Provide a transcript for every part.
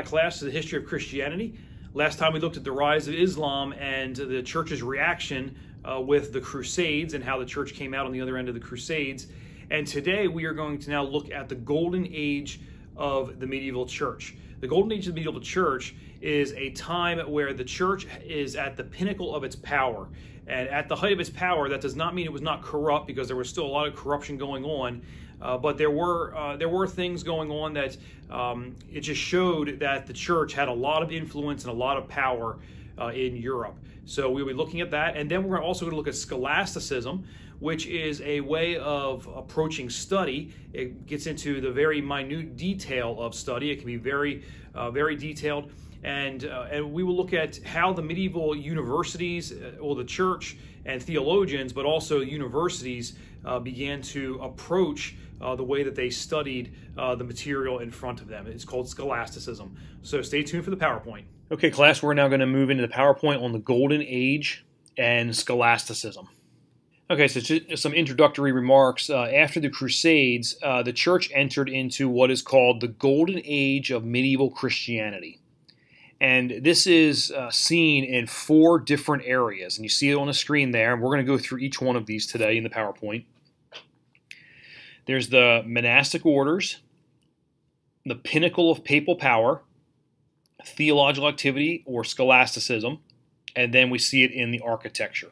back class to the history of Christianity. Last time we looked at the rise of Islam and the church's reaction uh, with the Crusades and how the church came out on the other end of the Crusades. And today we are going to now look at the golden age of the medieval church. The golden age of the medieval church is a time where the church is at the pinnacle of its power. And at the height of its power, that does not mean it was not corrupt because there was still a lot of corruption going on. Uh, but there were uh, there were things going on that um, it just showed that the church had a lot of influence and a lot of power uh, in Europe. So we'll be looking at that, and then we're also going to look at scholasticism, which is a way of approaching study. It gets into the very minute detail of study. It can be very uh, very detailed. And, uh, and we will look at how the medieval universities, uh, or the church and theologians, but also universities, began to approach uh, the way that they studied uh, the material in front of them. It's called scholasticism. So stay tuned for the PowerPoint. Okay, class, we're now going to move into the PowerPoint on the Golden Age and scholasticism. Okay, so some introductory remarks. Uh, after the Crusades, uh, the church entered into what is called the Golden Age of medieval Christianity. And this is uh, seen in four different areas. And you see it on the screen there. And we're going to go through each one of these today in the PowerPoint. There's the monastic orders, the pinnacle of papal power, theological activity or scholasticism, and then we see it in the architecture.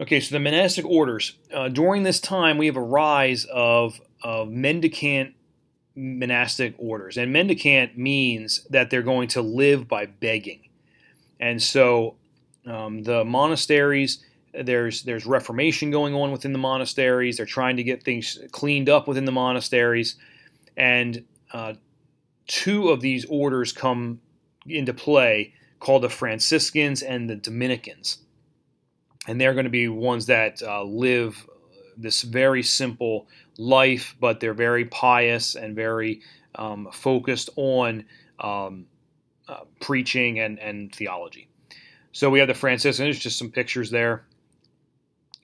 Okay, so the monastic orders. Uh, during this time, we have a rise of, of mendicant monastic orders. And mendicant means that they're going to live by begging. And so um, the monasteries there's there's reformation going on within the monasteries. They're trying to get things cleaned up within the monasteries, and uh, two of these orders come into play, called the Franciscans and the Dominicans, and they're going to be ones that uh, live this very simple life, but they're very pious and very um, focused on um, uh, preaching and, and theology. So we have the Franciscans, just some pictures there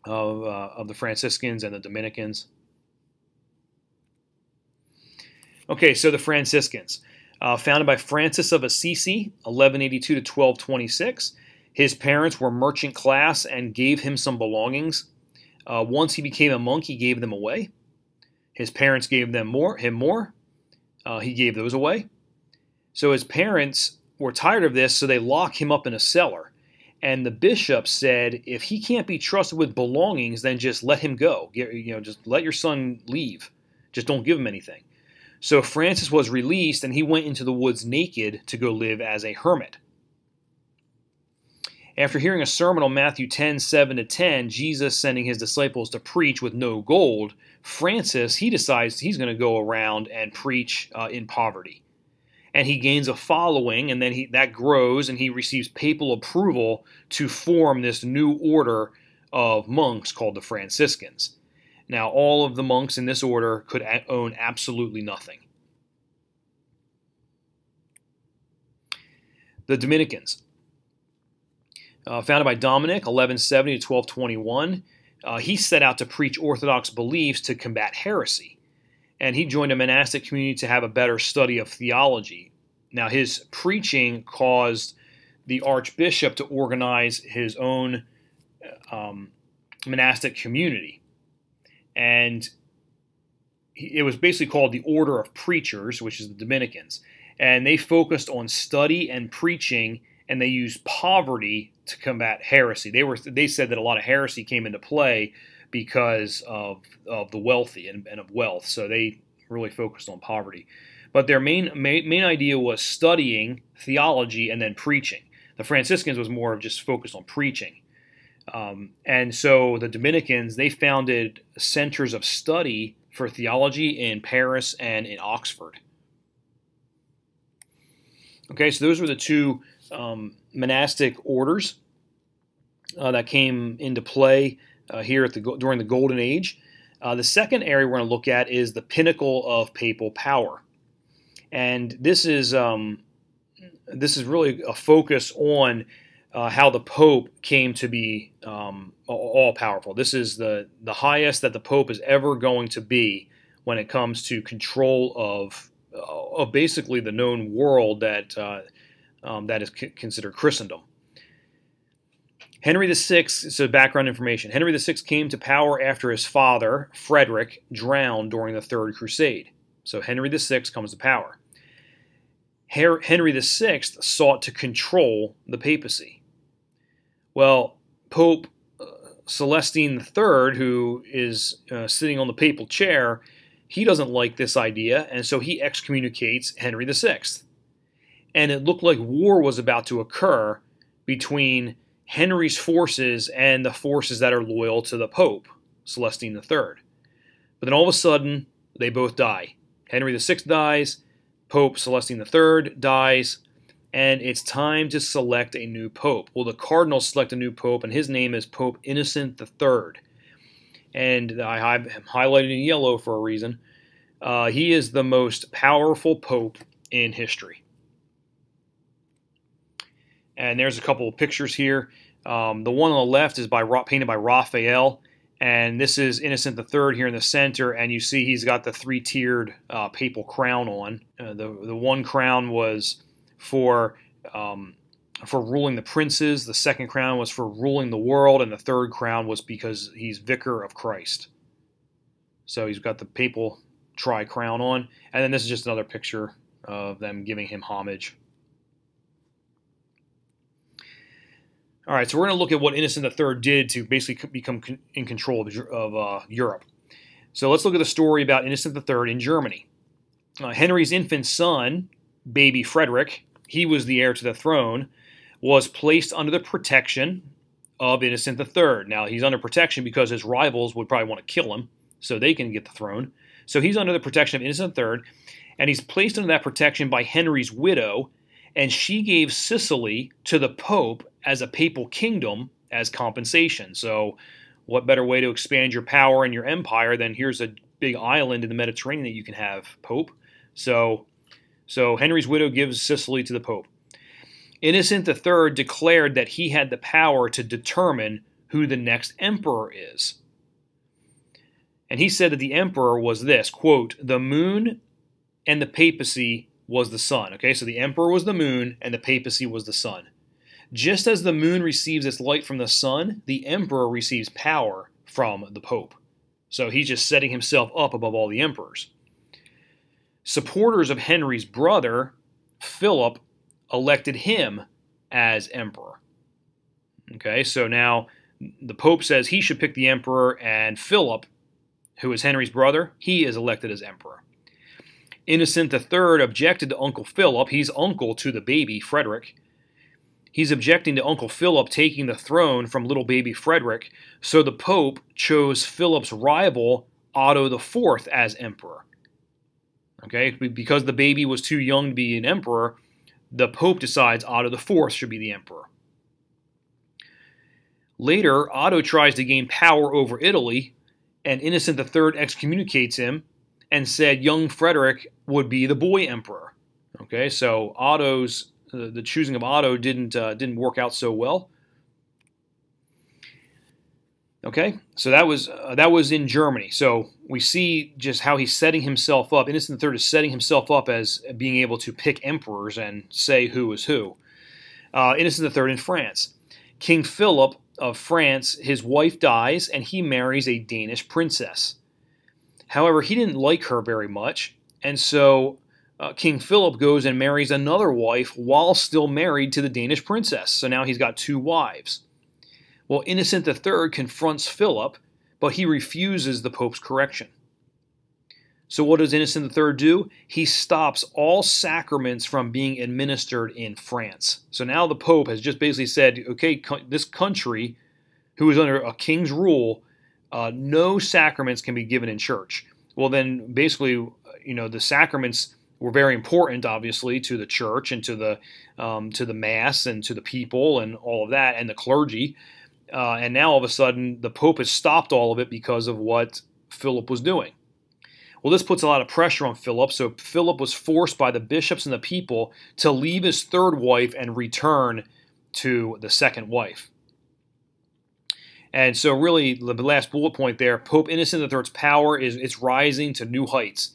of, uh, of the Franciscans and the Dominicans. Okay, so the Franciscans. Uh, founded by Francis of Assisi, 1182 to 1226. His parents were merchant class and gave him some belongings. Uh, once he became a monk, he gave them away. His parents gave them more, him more. Uh, he gave those away. So his parents were tired of this, so they lock him up in a cellar. And the bishop said, if he can't be trusted with belongings, then just let him go. You know, just let your son leave. Just don't give him anything. So Francis was released, and he went into the woods naked to go live as a hermit. After hearing a sermon on Matthew 10, 7 to 10, Jesus sending his disciples to preach with no gold, Francis, he decides he's going to go around and preach uh, in poverty and he gains a following, and then he, that grows, and he receives papal approval to form this new order of monks called the Franciscans. Now, all of the monks in this order could own absolutely nothing. The Dominicans, uh, founded by Dominic, 1170 to 1221, uh, he set out to preach Orthodox beliefs to combat heresy and he joined a monastic community to have a better study of theology. Now, his preaching caused the archbishop to organize his own um, monastic community. And it was basically called the Order of Preachers, which is the Dominicans. And they focused on study and preaching, and they used poverty to combat heresy. They were they said that a lot of heresy came into play because of, of the wealthy and, and of wealth. So they really focused on poverty. But their main, main, main idea was studying theology and then preaching. The Franciscans was more of just focused on preaching. Um, and so the Dominicans, they founded centers of study for theology in Paris and in Oxford. Okay, so those were the two um, monastic orders uh, that came into play uh, here at the during the Golden Age. Uh, the second area we're going to look at is the pinnacle of papal power. and this is um, this is really a focus on uh, how the Pope came to be um, all powerful. This is the the highest that the Pope is ever going to be when it comes to control of uh, of basically the known world that uh, um, that is c- considered Christendom. Henry VI, so background information. Henry VI came to power after his father, Frederick, drowned during the Third Crusade. So Henry VI comes to power. Henry VI sought to control the papacy. Well, Pope uh, Celestine III, who is uh, sitting on the papal chair, he doesn't like this idea, and so he excommunicates Henry VI. And it looked like war was about to occur between Henry's forces and the forces that are loyal to the Pope, Celestine III. But then all of a sudden, they both die. Henry VI dies, Pope Celestine III dies, and it's time to select a new pope. Well, the cardinals select a new pope, and his name is Pope Innocent III. And I have him highlighted in yellow for a reason. Uh, he is the most powerful pope in history. And there's a couple of pictures here. Um, the one on the left is by painted by Raphael, and this is Innocent III here in the center. And you see he's got the three-tiered uh, papal crown on. Uh, the the one crown was for um, for ruling the princes. The second crown was for ruling the world, and the third crown was because he's vicar of Christ. So he's got the papal tri crown on, and then this is just another picture of them giving him homage. All right, so we're going to look at what Innocent III did to basically become in control of, of uh, Europe. So let's look at the story about Innocent III in Germany. Uh, Henry's infant son, baby Frederick, he was the heir to the throne, was placed under the protection of Innocent III. Now, he's under protection because his rivals would probably want to kill him so they can get the throne. So he's under the protection of Innocent III, and he's placed under that protection by Henry's widow, and she gave Sicily to the Pope as a papal kingdom as compensation. So, what better way to expand your power and your empire than here's a big island in the Mediterranean that you can have, Pope? So, so Henry's widow gives Sicily to the Pope. Innocent III declared that he had the power to determine who the next emperor is. And he said that the emperor was this quote, the moon and the papacy was the sun. Okay, so the emperor was the moon and the papacy was the sun. Just as the moon receives its light from the sun, the emperor receives power from the pope. So he's just setting himself up above all the emperors. Supporters of Henry's brother, Philip, elected him as emperor. Okay, so now the pope says he should pick the emperor, and Philip, who is Henry's brother, he is elected as emperor. Innocent III objected to Uncle Philip. He's uncle to the baby, Frederick. He's objecting to Uncle Philip taking the throne from little baby Frederick, so the Pope chose Philip's rival, Otto IV, as emperor. Okay, because the baby was too young to be an emperor, the Pope decides Otto IV should be the emperor. Later, Otto tries to gain power over Italy, and Innocent III excommunicates him and said young Frederick would be the boy emperor. Okay, so Otto's the, the choosing of Otto didn't uh, didn't work out so well. Okay, so that was uh, that was in Germany. So we see just how he's setting himself up. Innocent III is setting himself up as being able to pick emperors and say who is who. Uh, Innocent III in France, King Philip of France, his wife dies and he marries a Danish princess. However, he didn't like her very much, and so uh, King Philip goes and marries another wife while still married to the Danish princess. So now he's got two wives. Well, Innocent III confronts Philip, but he refuses the Pope's correction. So what does Innocent III do? He stops all sacraments from being administered in France. So now the Pope has just basically said, okay, this country, who is under a king's rule, uh, no sacraments can be given in church. Well, then basically, you know, the sacraments were very important, obviously, to the church and to the um, to the mass and to the people and all of that and the clergy. Uh, and now all of a sudden, the Pope has stopped all of it because of what Philip was doing. Well, this puts a lot of pressure on Philip, so Philip was forced by the bishops and the people to leave his third wife and return to the second wife. And so, really, the last bullet point there Pope Innocent III's power is it's rising to new heights.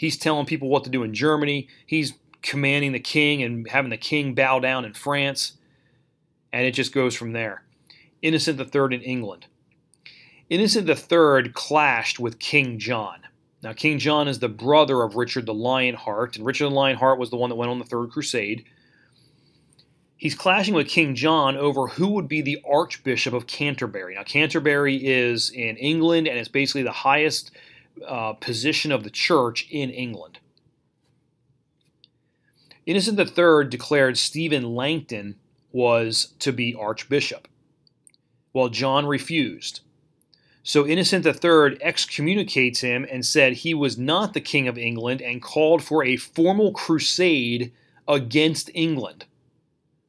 He's telling people what to do in Germany, he's commanding the king and having the king bow down in France, and it just goes from there. Innocent III in England. Innocent III clashed with King John. Now, King John is the brother of Richard the Lionheart, and Richard the Lionheart was the one that went on the Third Crusade. He's clashing with King John over who would be the Archbishop of Canterbury. Now, Canterbury is in England, and it's basically the highest uh, position of the church in England. Innocent III declared Stephen Langton was to be Archbishop, while John refused. So Innocent III excommunicates him and said he was not the King of England and called for a formal crusade against England.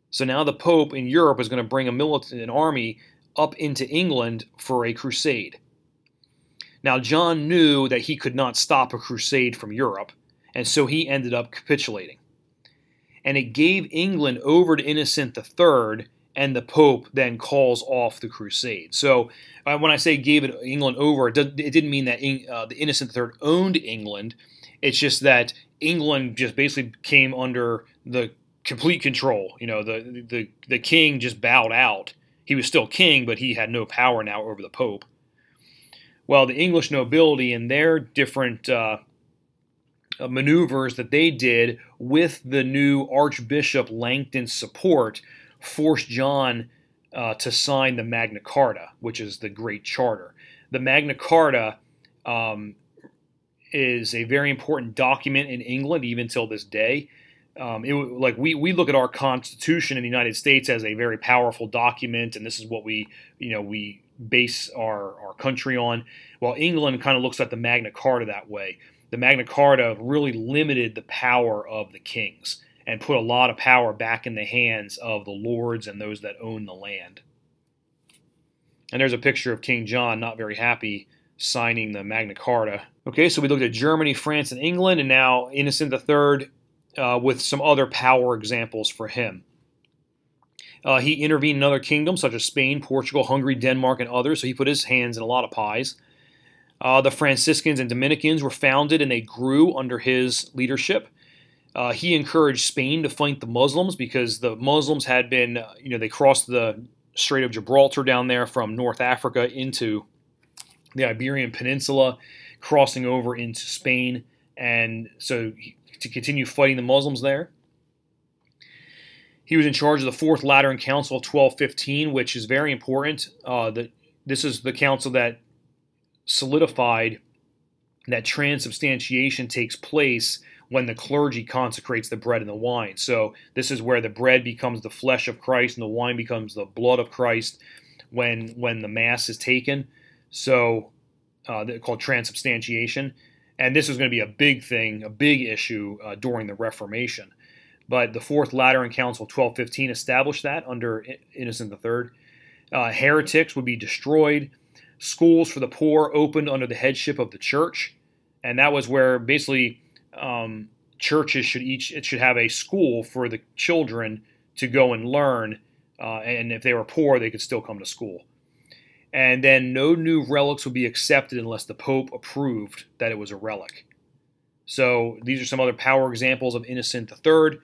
So now the Pope in Europe is going to bring a militant army up into England for a crusade. Now, John knew that he could not stop a crusade from Europe, and so he ended up capitulating. And it gave England over to Innocent III and the Pope then calls off the crusade. So uh, when I say gave it England over, it, did, it didn't mean that uh, the Innocent III owned England. It's just that England just basically came under the complete control. You know, the the the king just bowed out. He was still king, but he had no power now over the Pope. Well, the English nobility and their different uh, uh maneuvers that they did with the new Archbishop Langton's support forced John uh, to sign the Magna Carta, which is the Great Charter. The Magna Carta um, is a very important document in England, even till this day. Um, it, like we, we look at our Constitution in the United States as a very powerful document, and this is what we you know we base our, our country on. While England kind of looks at the Magna Carta that way. The Magna Carta really limited the power of the kings and put a lot of power back in the hands of the lords and those that own the land. And there's a picture of King John not very happy signing the Magna Carta. Okay, so we looked at Germany, France, and England, and now Innocent III uh, with some other power examples for him. Uh, he intervened in other kingdoms such as Spain, Portugal, Hungary, Denmark, and others, so he put his hands in a lot of pies. Uh, the Franciscans and Dominicans were founded and they grew under his leadership. Uh, he encouraged Spain to fight the Muslims because the Muslims had been, uh, you know, they crossed the Strait of Gibraltar down there from North Africa into the Iberian Peninsula, crossing over into Spain, and so to continue fighting the Muslims there. He was in charge of the Fourth Lateran Council of 1215, which is very important. Uh, the, this is the council that solidified that transubstantiation takes place when the clergy consecrates the bread and the wine. So this is where the bread becomes the flesh of Christ and the wine becomes the blood of Christ when when the mass is taken. So uh, they're called transubstantiation, and this was going to be a big thing, a big issue uh, during the Reformation. But the Fourth Lateran Council, 1215, established that under Innocent III. Uh, heretics would be destroyed. Schools for the poor opened under the headship of the church, and that was where basically um, churches should each it should have a school for the children to go and learn, uh, and if they were poor, they could still come to school. And then no new relics would be accepted unless the Pope approved that it was a relic. So these are some other power examples of Innocent III,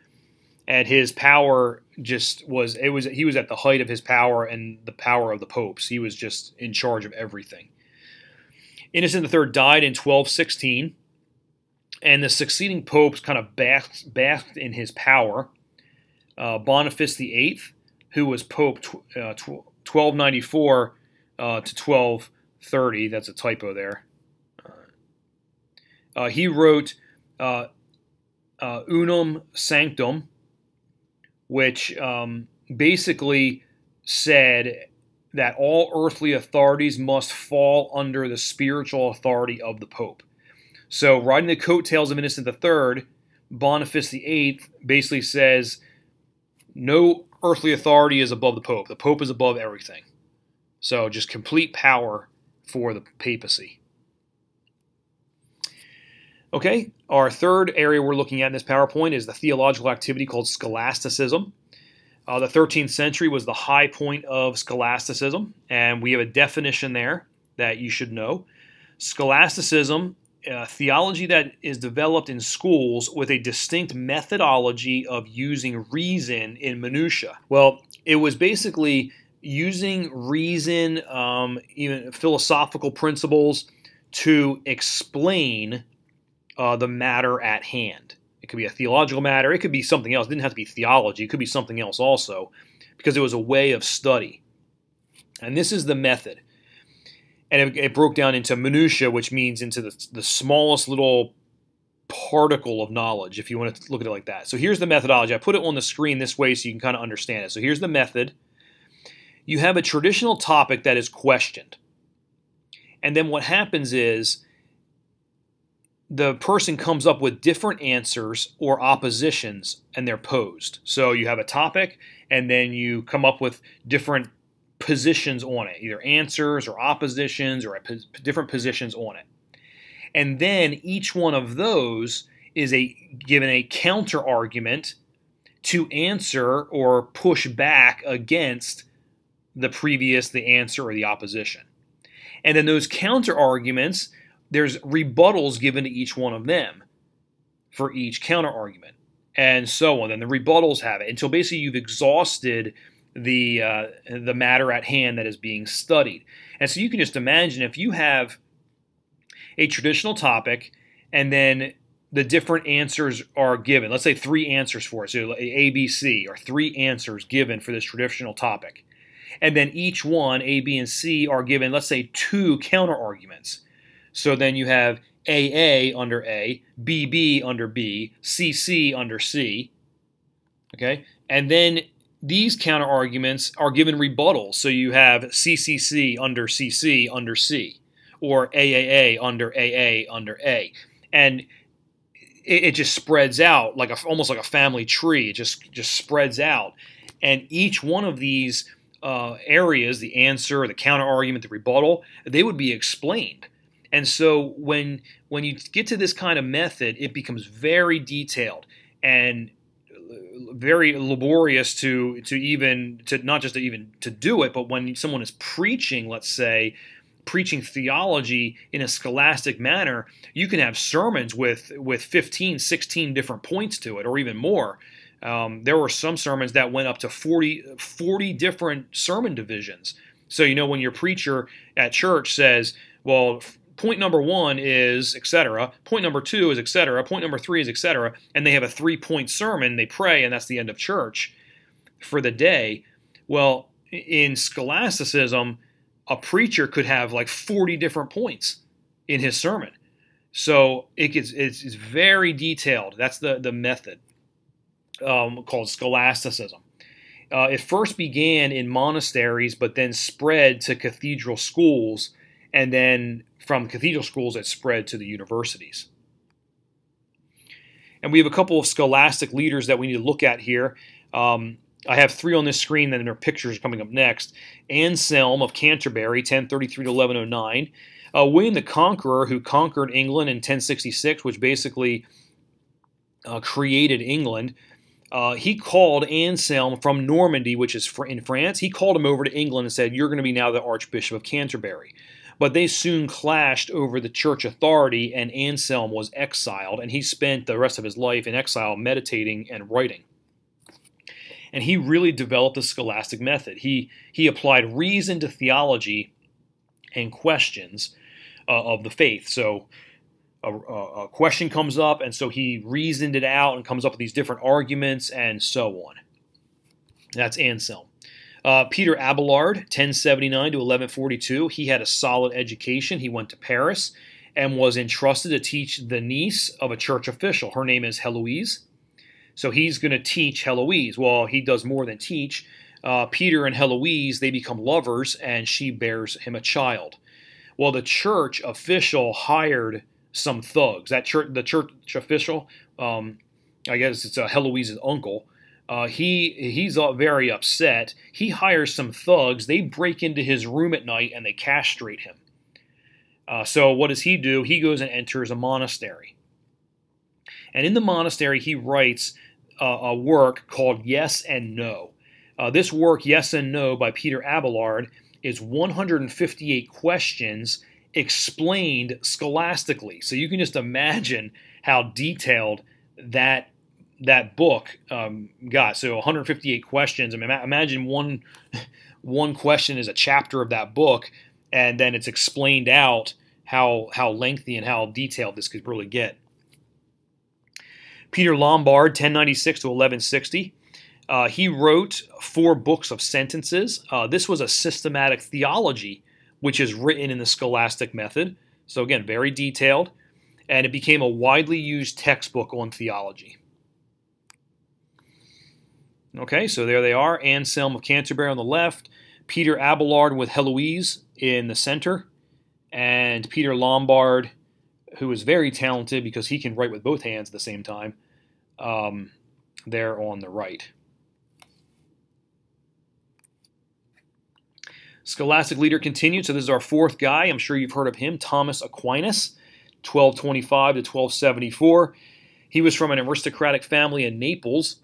and his power just was it was he was at the height of his power and the power of the popes. He was just in charge of everything. Innocent III died in 1216 and the succeeding popes kind of basked, basked in his power. Uh, Boniface VIII, who was Pope tw- uh, tw- 1294 uh, to 1230, that's a typo there. Uh, he wrote uh, uh, Unam Sanctam, which um, basically said that all earthly authorities must fall under the spiritual authority of the Pope. So, riding the coattails of Innocent III, Boniface VIII basically says no earthly authority is above the Pope. The Pope is above everything. So, just complete power for the papacy. Okay, our third area we're looking at in this PowerPoint is the theological activity called scholasticism. Uh, the 13th century was the high point of scholasticism, and we have a definition there that you should know. Scholasticism, uh, theology that is developed in schools with a distinct methodology of using reason in minutia. Well, it was basically using reason, um, even philosophical principles, to explain uh, the matter at hand. It could be a theological matter. It could be something else. It didn't have to be theology. It could be something else also, because it was a way of study. And this is the method. And it, it broke down into minutia, which means into the, the smallest little particle of knowledge, if you want to look at it like that. So here's the methodology. I put it on the screen this way so you can kind of understand it. So here's the method. You have a traditional topic that is questioned. And then what happens is the person comes up with different answers or oppositions and they're posed. So you have a topic and then you come up with different positions on it, either answers or oppositions or different positions on it. And then each one of those is a given a counter argument to answer or push back against the previous the answer or the opposition. And then those counter arguments there's rebuttals given to each one of them for each counter argument, and so on. And the rebuttals have it until basically you've exhausted the uh, the matter at hand that is being studied. And so you can just imagine if you have a traditional topic, and then the different answers are given. Let's say three answers for it, so A, B, C, or three answers given for this traditional topic. And then each one, A, B, and C, are given, let's say, two counter arguments. So then you have AA under A, BB under B, CC under C. Okay? And then these counter arguments are given rebuttals. So you have CCC under CC under C, or AAA under AA under A. And it, it just spreads out like a, almost like a family tree. It just, just spreads out. And each one of these uh, areas, the answer, the counter argument, the rebuttal, they would be explained. And so when when you get to this kind of method, it becomes very detailed and very laborious to to even to not just to even to do it, but when someone is preaching, let's say, preaching theology in a scholastic manner, you can have sermons with with 15, 16 different points to it, or even more. Um, there were some sermons that went up to 40, 40 different sermon divisions. So, you know, when your preacher at church says, well, point number one is etc. Point number two is etc. Point number three is etc. And they have a three point sermon. They pray, and that's the end of church for the day. Well, in scholasticism, a preacher could have like 40 different points in his sermon. So it gets it's, it's very detailed. That's the the method um, called scholasticism. Uh, it first began in monasteries, but then spread to cathedral schools and then from cathedral schools that spread to the universities. And we have a couple of scholastic leaders that we need to look at here. Um, I have three on this screen, there are pictures coming up next. Anselm of Canterbury, 1033 to 1109. Uh, William the Conqueror, who conquered England in 1066, which basically uh, created England. Uh, he called Anselm from Normandy, which is in France. He called him over to England and said, You're going to be now the Archbishop of Canterbury. But they soon clashed over the church authority, and Anselm was exiled, and he spent the rest of his life in exile meditating and writing. And he really developed the scholastic method. He, he applied reason to theology and questions uh, of the faith. So a, a, question comes up, and so he reasoned it out and comes up with these different arguments and so on. That's Anselm. Uh, Peter Abelard, 1079 to 1142, he had a solid education. He went to Paris and was entrusted to teach the niece of a church official. Her name is Heloise. So he's going to teach Heloise. Well, he does more than teach. Uh, Peter and Heloise, they become lovers, and she bears him a child. Well, the church official hired some thugs. That church, the church official, um, I guess it's uh, Heloise's uncle, uh, he he's very upset. He hires some thugs. They break into his room at night and they castrate him. Uh, so what does he do? He goes and enters a monastery. And in the monastery, he writes uh, a work called Yes and No. Uh, this work, Yes and No, by Peter Abelard, is 158 questions explained scholastically. So you can just imagine how detailed that that book um, got. So 158 questions. I mean, imagine one one question is a chapter of that book, and then it's explained out how how lengthy and how detailed this could really get. Peter Lombard, 1096 to 1160. Uh, he wrote four books of sentences. Uh, this was a systematic theology, which is written in the scholastic method. So, again, very detailed. And it became a widely used textbook on theology. Okay, so there they are Anselm of Canterbury on the left, Peter Abelard with Heloise in the center, and Peter Lombard, who is very talented because he can write with both hands at the same time, um, there on the right. Scholastic leader continued. So this is our fourth guy. I'm sure you've heard of him, Thomas Aquinas, 1225 to 1274. He was from an aristocratic family in Naples,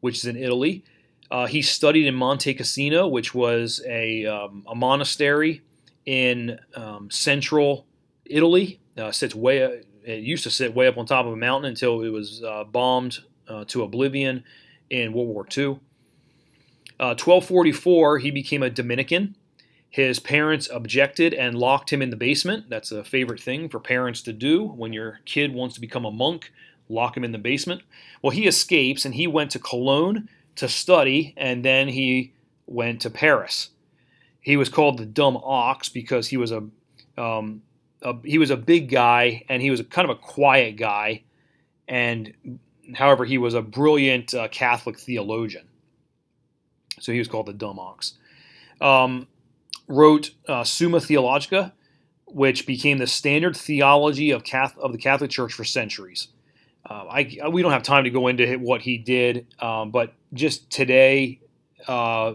which is in Italy. Uh, he studied in Monte Cassino, which was a, um, a monastery in um, central Italy. Uh, sits way, it used to sit way up on top of a mountain until it was uh, bombed uh, to oblivion in World War II. 1244, uh, he became a Dominican. His parents objected and locked him in the basement. That's a favorite thing for parents to do when your kid wants to become a monk, lock him in the basement. Well, he escapes and he went to Cologne to study, and then he went to Paris. He was called the dumb ox because he was a, um, a he was a big guy and he was a, kind of a quiet guy, and however he was a brilliant uh, Catholic theologian. So he was called the dumb ox. Um, wrote uh, Summa Theologica, which became the standard theology of, Catholic, of the Catholic Church for centuries. Uh, I, we don't have time to go into what he did, um, but just today, uh,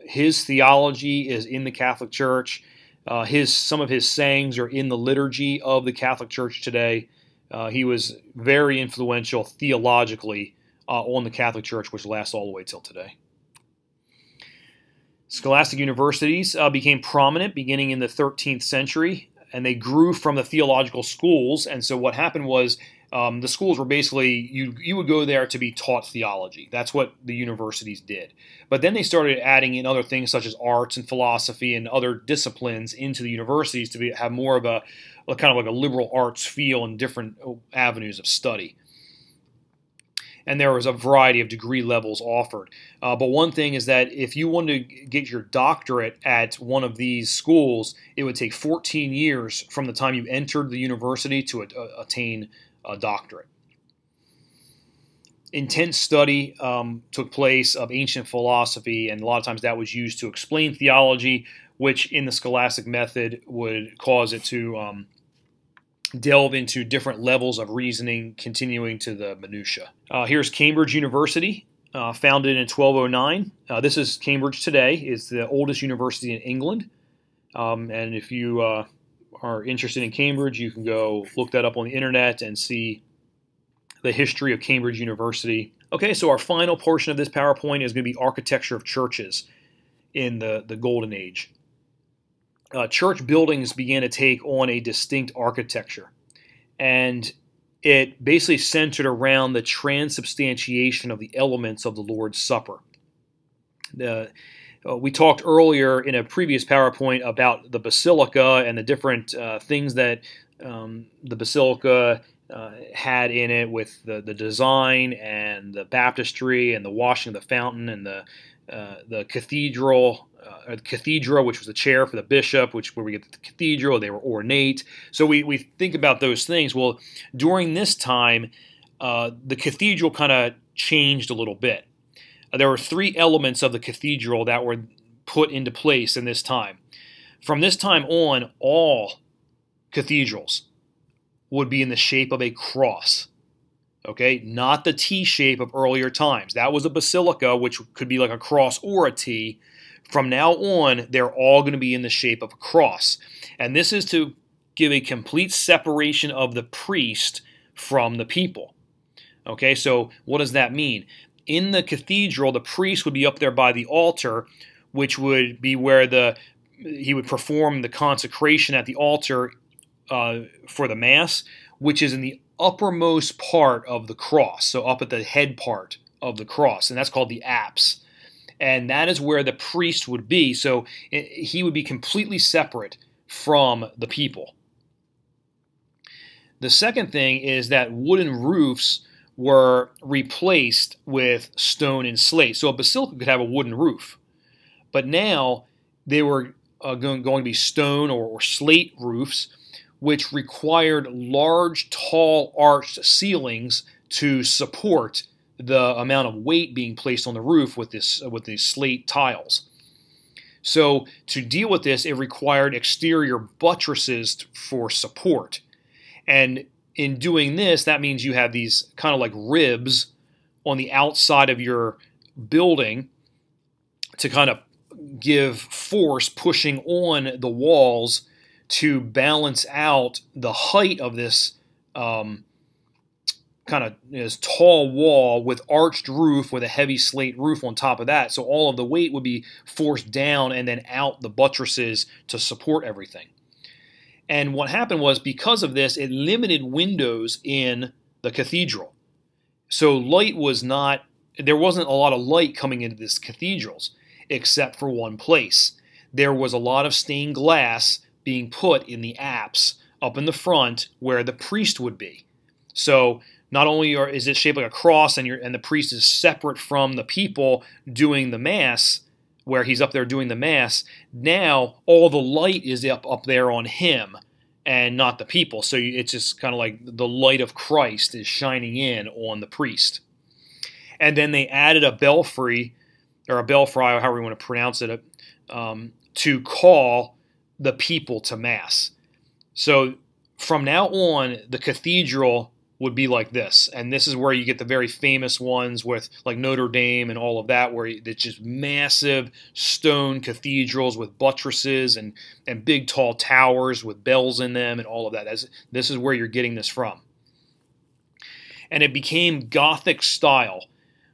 his theology is in the Catholic Church. Uh, his some of his sayings are in the liturgy of the Catholic Church today. Uh, he was very influential theologically uh, on the Catholic Church, which lasts all the way till today. Scholastic universities uh, became prominent beginning in the 13th century, and they grew from the theological schools. And so what happened was um, the schools were basically you you would go there to be taught theology. That's what the universities did. But then they started adding in other things such as arts and philosophy and other disciplines into the universities to be, have more of a, a kind of like a liberal arts feel and different uh, avenues of study and there was a variety of degree levels offered. Uh, but one thing is that if you wanted to get your doctorate at one of these schools, it would take 14 years from the time you entered the university to a, attain a doctorate. Intense study um, took place of ancient philosophy, and a lot of times that was used to explain theology, which in the scholastic method would cause it to um, delve into different levels of reasoning, continuing to the minutia. Uh, here's Cambridge University, uh, founded in 1209. Uh, this is Cambridge today. It's the oldest university in England. Um, and if you uh, are interested in Cambridge, you can go look that up on the internet and see the history of Cambridge University. Okay, so our final portion of this PowerPoint is going to be architecture of churches in the, the Golden Age uh, church buildings began to take on a distinct architecture. And it basically centered around the transubstantiation of the elements of the Lord's Supper. The, uh, we talked earlier in a previous PowerPoint about the basilica and the different uh, things that um, the basilica uh, had in it with the, the design and the baptistry and the washing of the fountain and the uh, the cathedral, uh, the cathedra, which was the chair for the bishop, which where we get the cathedral, they were ornate. So we, we think about those things. Well, during this time, uh, the cathedral kind of changed a little bit. Uh, there were three elements of the cathedral that were put into place in this time. From this time on, all cathedrals would be in the shape of a cross okay? Not the T shape of earlier times. That was a basilica, which could be like a cross or a T. From now on, they're all going to be in the shape of a cross. And this is to give a complete separation of the priest from the people. Okay, so what does that mean? In the cathedral, the priest would be up there by the altar, which would be where the he would perform the consecration at the altar uh, for the mass, which is in the uppermost part of the cross, so up at the head part of the cross, and that's called the apse. And that is where the priest would be. So he would be completely separate from the people. The second thing is that wooden roofs were replaced with stone and slate. So a basilica could have a wooden roof. But now they were uh, going, going, to be stone or, or slate roofs, which required large, tall, arched ceilings to support the amount of weight being placed on the roof with this with these slate tiles. So to deal with this, it required exterior buttresses for support. And in doing this, that means you have these kind of like ribs on the outside of your building to kind of give force pushing on the walls to balance out the height of this um, kind of this tall wall with arched roof with a heavy slate roof on top of that. So all of the weight would be forced down and then out the buttresses to support everything. And what happened was because of this, it limited windows in the cathedral. So light was not, there wasn't a lot of light coming into this cathedrals except for one place. There was a lot of stained glass being put in the apse up in the front where the priest would be. So not only are, is it shaped like a cross and, and the priest is separate from the people doing the mass, where he's up there doing the mass, now all the light is up, up there on him and not the people. So it's just kind of like the light of Christ is shining in on the priest. And then they added a belfry, or a belfry, however you want to pronounce it, um, to call the people to Mass. So from now on, the cathedral would be like this. And this is where you get the very famous ones with like Notre Dame and all of that, where it's just massive stone cathedrals with buttresses and, and big tall towers with bells in them and all of that. That's, this is where you're getting this from. And it became Gothic style,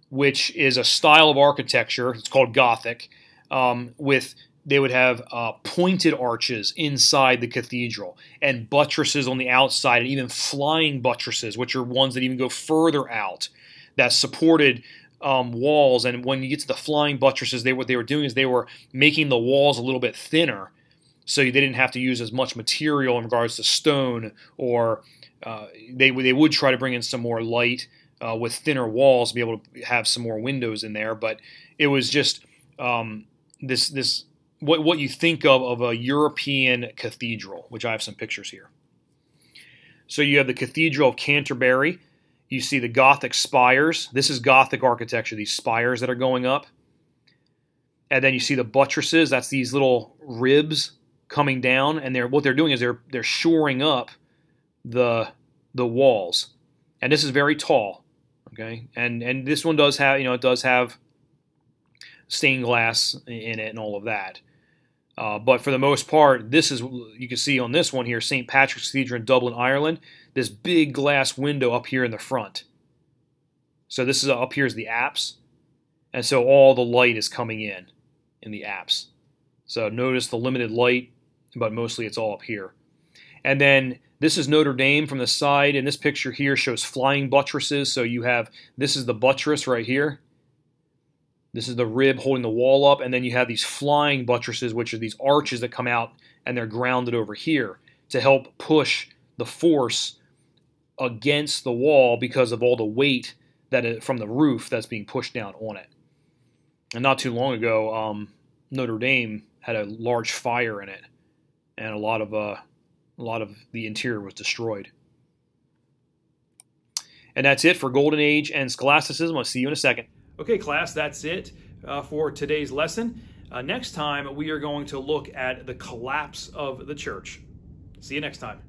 which is a style of architecture. It's called Gothic, um, with they would have uh, pointed arches inside the cathedral and buttresses on the outside and even flying buttresses, which are ones that even go further out that supported um, walls. And when you get to the flying buttresses, they what they were doing is they were making the walls a little bit thinner, so they didn't have to use as much material in regards to stone, or uh, they they would try to bring in some more light uh, with thinner walls to be able to have some more windows in there. But it was just um, this this what, what you think of of a European cathedral, which I have some pictures here. So you have the Cathedral of Canterbury. You see the Gothic spires. This is Gothic architecture, these spires that are going up. And then you see the buttresses. That's these little ribs coming down. And they're what they're doing is they're they're shoring up the the walls. And this is very tall. Okay. And and this one does have, you know, it does have stained glass in it and all of that. Uh, but for the most part, this is you can see on this one here, St. Patrick's Cathedral in Dublin, Ireland. This big glass window up here in the front. So this is up here is the apse, and so all the light is coming in in the apse. So notice the limited light, but mostly it's all up here. And then this is Notre Dame from the side, and this picture here shows flying buttresses. So you have this is the buttress right here, this is the rib holding the wall up, and then you have these flying buttresses, which are these arches that come out and they're grounded over here to help push the force against the wall because of all the weight that it, from the roof that's being pushed down on it. And not too long ago, um, Notre Dame had a large fire in it, and a lot of uh, a lot of the interior was destroyed. And that's it for Golden Age and Scholasticism. I'll see you in a second. Okay, class, that's it uh, for today's lesson. Uh, next time, we are going to look at the collapse of the church. See you next time.